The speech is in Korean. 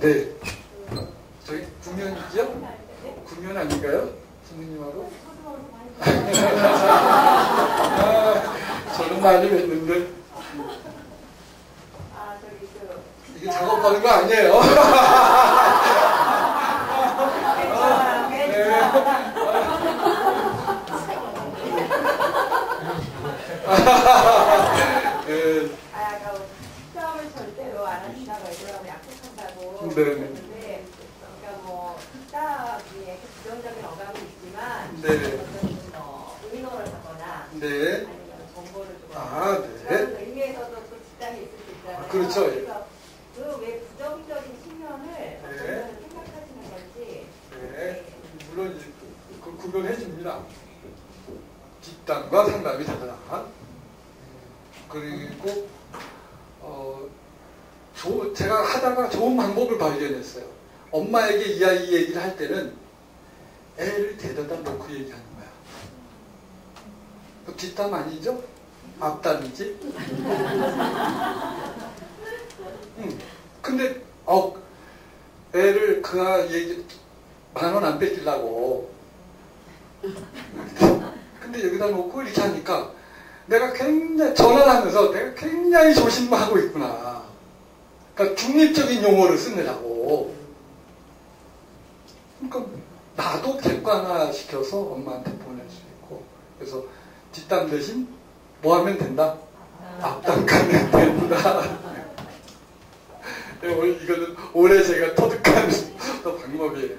네. 저희 구면이죠? 구면 아닌가요? 선생님하고? 아, 저는 많이 뵀는데 아 이게 작업하는 거 아니에요? 괜찮아 괜찮아 예, 아 아까 식사을 절대로 안 하신다고 애들하고 네. 그랬는데 그러니까 뭐 식사에 부정적인 어감이 있지만 네. 어떤 뭐 의논을 하거나 네. 아니면 정보를 주거나 아, 네. 그런 의미에서도 또 직장이 있을 수 있잖아요. 아, 그렇죠. 그래서 그왜 부정적인 측면을 어떤 분은 생각하시는 건지 네. 물론 이제 그 구별해 줍니다. 뒷담과 상담이 다르다. 그리고 어, 조- 제가 하다가 좋은 방법을 발견했어요. 엄마에게 이 아이 얘기를 할 때는 애를 데려다 놓고 얘기하는 거야. 그 뒷담 아니죠? 앞담이지? 응. 근데 어, 애를 그 아이 얘기 만 원 안 뺏기려고. 근데 여기다 놓고 이렇게 하니까 내가 굉장히 전화하면서 내가 굉장히 조심하고 있구나. 그러니까 중립적인 용어를 쓰느라고. 그러니까 나도 객관화 시켜서 엄마한테 보낼 수 있고. 그래서 뒷담 대신 뭐 하면 된다? 앞담 가면 된다. 네, 오늘 이거는 올해 제가 터득한 방법이에요.